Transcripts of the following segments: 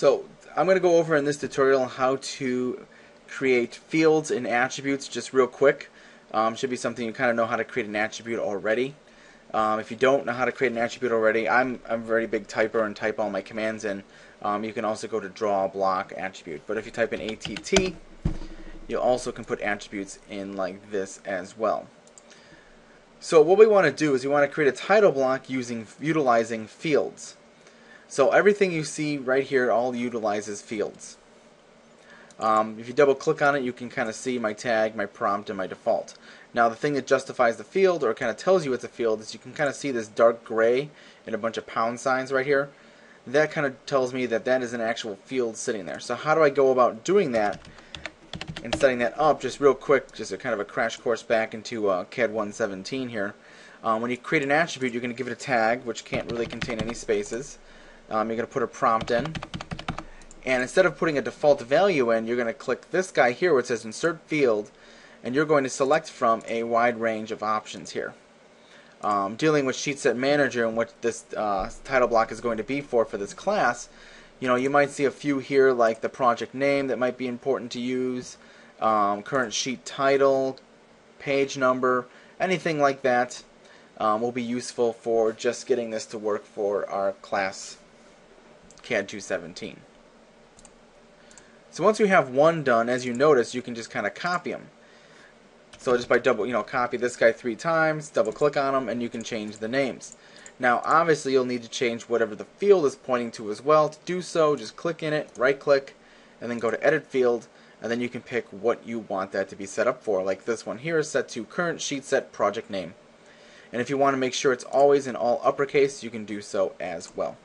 So I'm going to go over in this tutorial how to create fields and attributes just real quick. Um, should be something you kind of know how to create an attribute already. Um, if you don't know how to create an attribute already, I'm, I'm a very big typer and type all my commands in. Um, you can also go to draw block attribute. But if you type in ATT, you also can put attributes in like this as well. So what we want to do is we want to create a title block using utilizing fields. So everything you see right here all utilizes fields. Um, if you double click on it you can kind of see my tag, my prompt, and my default. Now the thing that justifies the field or kind of tells you it's a field is you can kind of see this dark gray and a bunch of pound signs right here. That kind of tells me that that is an actual field sitting there. So how do I go about doing that and setting that up just real quick, just a kind of a crash course back into uh, CAD 117 here. Um, when you create an attribute, you're going to give it a tag, which can't really contain any spaces. Um, you're going to put a prompt in. And instead of putting a default value in, you're going to click this guy here where it says Insert Field, and you're going to select from a wide range of options here. Um, dealing with Sheet Set Manager and what this uh, title block is going to be for for this class, you know, you might see a few here like the project name that might be important to use, um, current sheet title, page number, anything like that um, will be useful for just getting this to work for our class CAD 217. So once you have one done, as you notice, you can just kind of copy them. So just by double, you know, copy this guy three times, double click on them, and you can change the names. Now, obviously, you'll need to change whatever the field is pointing to as well. To do so, just click in it, right click, and then go to Edit Field, and then you can pick what you want that to be set up for. Like this one here is set to current sheet set project name. And if you want to make sure it's always in all uppercase, you can do so as well.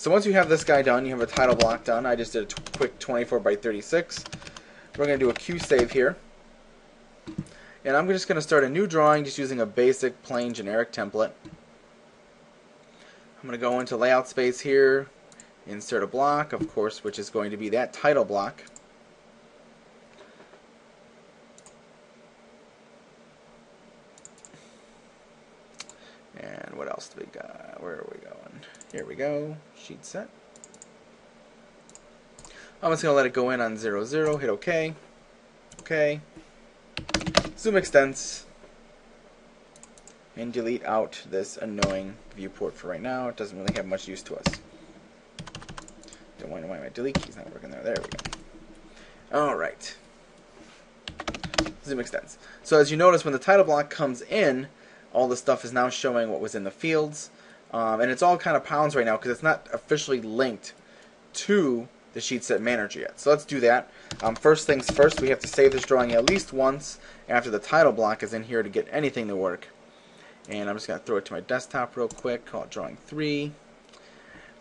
So once you have this guy done, you have a title block done. I just did a quick 24 by 36. We're going to do a Q save here. And I'm just going to start a new drawing just using a basic plain generic template. I'm going to go into layout space here, insert a block, of course, which is going to be that title block. And what else do we got? Where are we going? Here we go. Sheet set. I'm just going to let it go in on 0, 0. Hit OK. OK. Zoom extents. And delete out this annoying viewport for right now. It doesn't really have much use to us. Don't wonder why my delete key's not working there. There we go. Alright. Zoom extents. So as you notice, when the title block comes in, all the stuff is now showing what was in the fields. Um, and it's all kind of pounds right now because it's not officially linked to the sheet set manager yet. So let's do that. Um, first things first, we have to save this drawing at least once after the title block is in here to get anything to work. And I'm just going to throw it to my desktop real quick, call it drawing 3.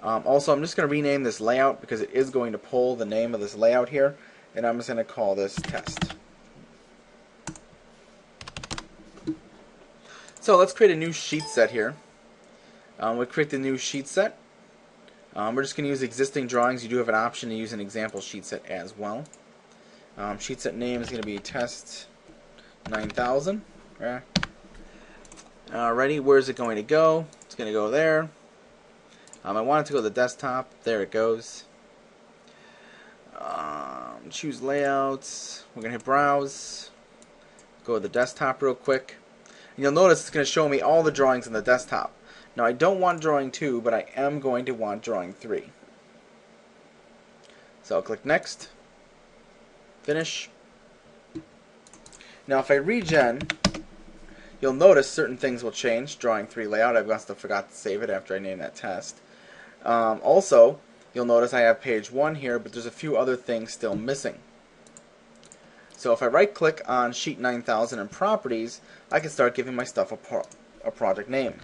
Um, also, I'm just going to rename this layout because it is going to pull the name of this layout here. And I'm just going to call this test. So let's create a new sheet set here. Um, we'll create the new sheet set. Um, we're just going to use existing drawings. You do have an option to use an example sheet set as well. Um, sheet set name is going to be test 9000. Right. Alrighty, where is it going to go? It's going to go there. Um, I want it to go to the desktop. There it goes. Um, choose layouts. We're going to hit browse. Go to the desktop real quick. You'll notice it's going to show me all the drawings in the desktop. Now I don't want drawing 2, but I am going to want drawing 3. So I'll click next. Finish. Now if I regen, you'll notice certain things will change. Drawing 3 layout, I must have forgot to save it after I named that test. Um, also, you'll notice I have page 1 here, but there's a few other things still missing. So if I right click on sheet 9000 and properties, I can start giving my stuff a, pro a project name.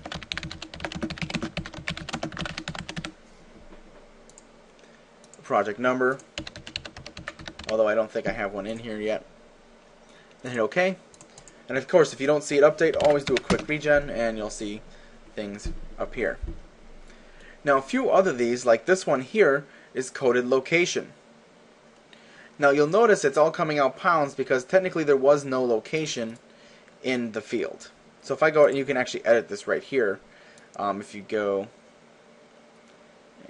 project number, although I don't think I have one in here yet. Then hit OK. And of course, if you don't see it update, always do a quick regen and you'll see things appear. Now, a few other these, like this one here, is coded location. Now, you'll notice it's all coming out pounds because technically there was no location in the field. So if I go, and you can actually edit this right here. Um, if you go,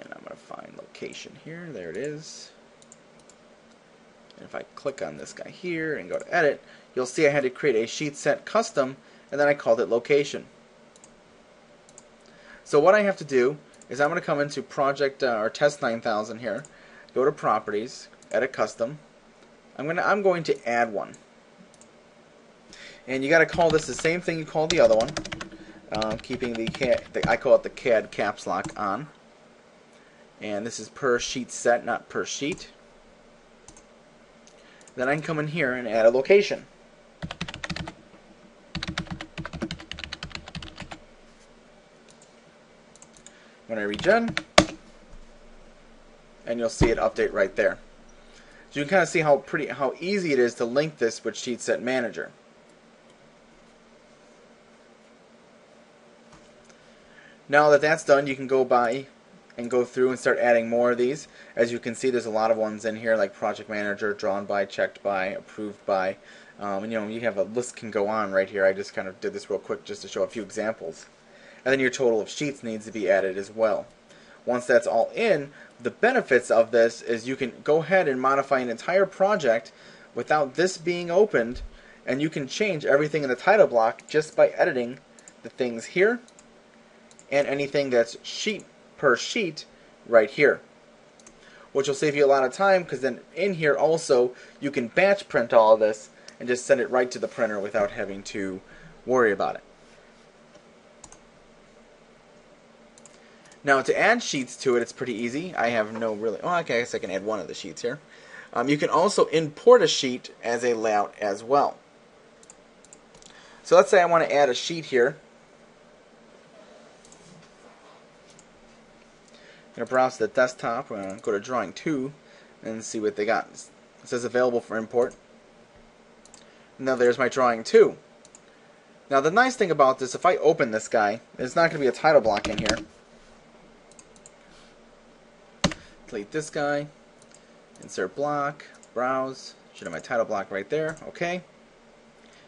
and I'm going to find location here. There it is. And if I click on this guy here and go to edit, you'll see I had to create a sheet set custom and then I called it location. So what I have to do is I'm going to come into project uh, or test 9000 here, go to properties, edit custom. I'm going to I'm going to add one. And you got to call this the same thing you called the other one, um, keeping the, CAD, the I call it the CAD caps lock on. And this is per sheet set, not per sheet. Then I can come in here and add a location. When I regen, and you'll see it update right there. So you can kind of see how pretty how easy it is to link this with Sheet Set Manager. Now that that's done, you can go by and go through and start adding more of these. As you can see, there's a lot of ones in here like Project Manager, Drawn by, Checked by, Approved by. Um, and you know, you have a list can go on right here. I just kind of did this real quick just to show a few examples. And then your total of sheets needs to be added as well. Once that's all in, the benefits of this is you can go ahead and modify an entire project without this being opened and you can change everything in the title block just by editing the things here and anything that's sheet per sheet right here which will save you a lot of time because then in here also you can batch print all of this and just send it right to the printer without having to worry about it. Now to add sheets to it, it's pretty easy. I have no really, oh, okay, I guess I can add one of the sheets here. Um, you can also import a sheet as a layout as well. So let's say I want to add a sheet here. I'm going to browse the desktop, I'm going to go to Drawing 2 and see what they got. It says available for import. Now there's my Drawing 2. Now the nice thing about this, if I open this guy, there's not going to be a title block in here. Delete this guy, insert block, browse, should have my title block right there, okay.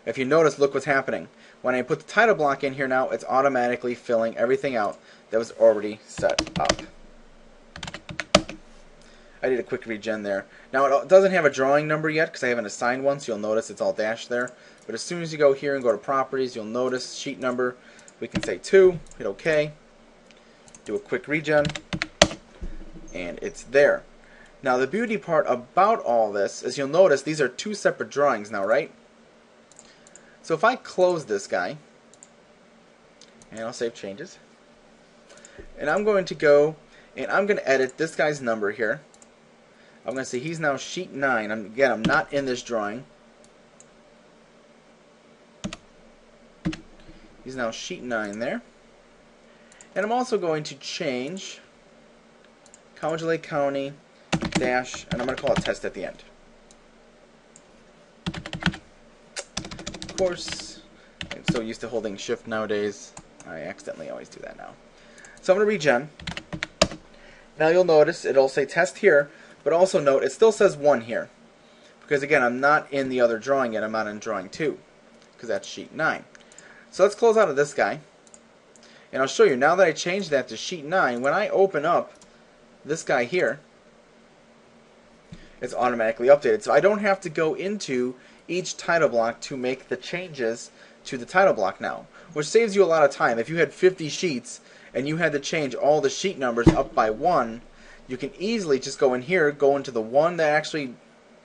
If you notice, look what's happening. When I put the title block in here now, it's automatically filling everything out that was already set up. I did a quick regen there. Now it doesn't have a drawing number yet because I haven't assigned one, so you'll notice it's all dashed there. But as soon as you go here and go to properties, you'll notice sheet number. We can say 2, hit OK, do a quick regen, and it's there. Now the beauty part about all this is you'll notice these are two separate drawings now, right? So if I close this guy, and I'll save changes, and I'm going to go and I'm going to edit this guy's number here. I'm going to say he's now sheet 9. I'm, again, I'm not in this drawing. He's now sheet 9 there. And I'm also going to change College Lake County dash, and I'm going to call it test at the end. Of course, I'm so used to holding shift nowadays, I accidentally always do that now. So I'm going to regen. Now you'll notice it'll say test here, but also note it still says 1 here. Because again, I'm not in the other drawing yet, I'm not in drawing 2, because that's sheet 9. So let's close out of this guy. And I'll show you, now that I changed that to sheet 9, when I open up this guy here is automatically updated. So I don't have to go into each title block to make the changes to the title block now, which saves you a lot of time. If you had 50 sheets and you had to change all the sheet numbers up by one, you can easily just go in here, go into the one that actually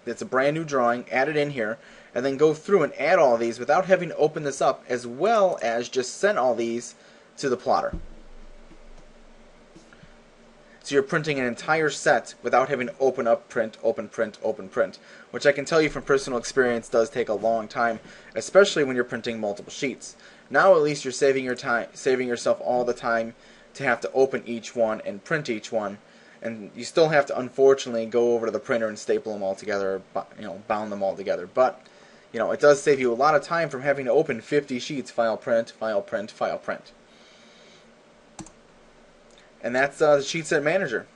that's a brand new drawing, add it in here, and then go through and add all these without having to open this up, as well as just send all these to the plotter. So you're printing an entire set without having to open up, print, open, print, open, print, which I can tell you from personal experience does take a long time, especially when you're printing multiple sheets. Now at least you're saving your time, saving yourself all the time to have to open each one and print each one, and you still have to unfortunately go over to the printer and staple them all together, you know, bound them all together. But you know, it does save you a lot of time from having to open 50 sheets, file print, file print, file print and that's uh, the Sheet Set Manager.